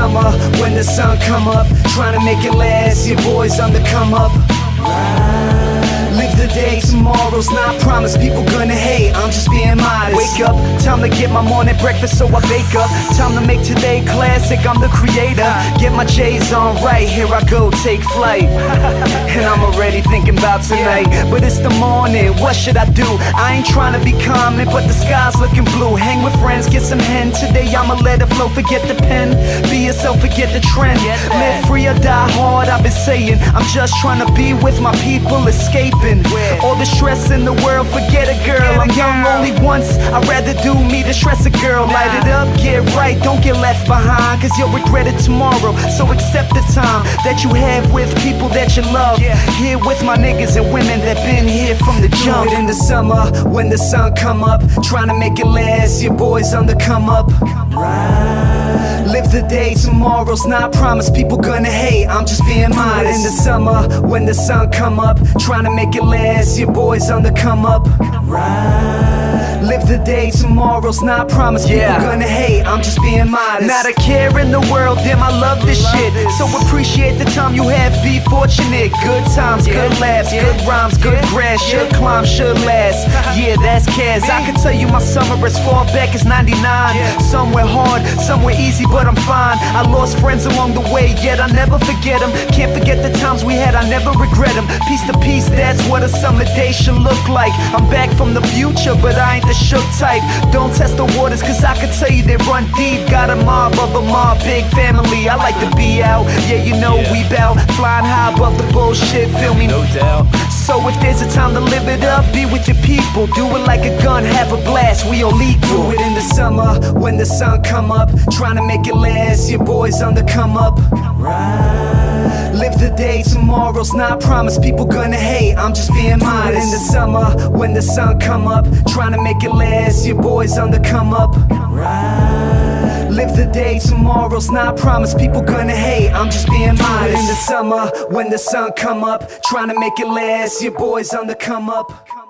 summer when the sun come up, trying to make it last. Your boys on the come up. The day, tomorrow's not promised. People gonna hate, I'm just being modest. Wake up, time to get my morning breakfast, so I bake up. Time to make today classic, I'm the creator. Get my J's on right, here I go, take flight. and I'm already thinking about tonight. But it's the morning, what should I do? I ain't trying to be common, but the sky's looking blue. Hang with friends, get some hen. Today I'ma let it flow, forget the pen. Be yourself, forget the trend. Live free or die hard, I've been saying. I'm just trying to be with my people, escaping. All the stress in the world, forget a girl. I'm young only once, I'd rather do me than stress a girl. Light it up, get right, don't get left behind. Cause you'll regret it tomorrow. So accept the time that you have with people that you love. Here with my niggas and women that been here from the jump. in the summer, when the sun come up, trying to make it last. Your boys on the come up. Live the day, tomorrow's not promised. People gonna hate, I'm just being modest. in the summer, when the sun come up, trying to make it last. Your boys on the come up. Live the day, tomorrow's not promised. People gonna hate, I'm just being modest. Not a care in the world, damn, I love this shit. So appreciate the time you have, be fortunate. Good times, good laughs, good rhymes, good grass. Should climb, should last. Yeah, that's Kaz. I can tell you my summer as far back as 99. Somewhere hard, somewhere easy, but I'm fine. I lost friends along the way, yet I never forget them. Can't forget the times we had, I never regret them. Piece to piece, that's what a summer day should look like. I'm back from the future, but I ain't the shook type. Don't test the waters, cause I can tell you they run deep. Got a mob of a mob, big family. I like to be out, yeah, you know we bout. Flying high above the bullshit, feel me? No doubt. So if there's a time to live it up, be with your people. Do it like a gun, have a blast, we all equal. Do it in the summer, when the sun come up. Trying to make it last, your boys on the come up. Live the day, tomorrow's not promised. People gonna hate, I'm just being modest. in the summer, when the sun come up. Trying to make it last, your boys on the come up. Live the day, tomorrow's not promised. People gonna hate, I'm just being modest. in the summer, when the sun come up. Trying to make it last, your boys on the come up.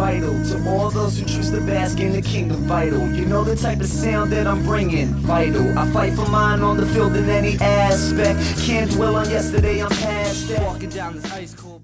Vital to all those who choose to bask in the kingdom. Vital, you know the type of sound that I'm bringing. Vital, I fight for mine on the field in any aspect. Can't dwell on yesterday, I'm past that. Walking down this ice cold